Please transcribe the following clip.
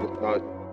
would forever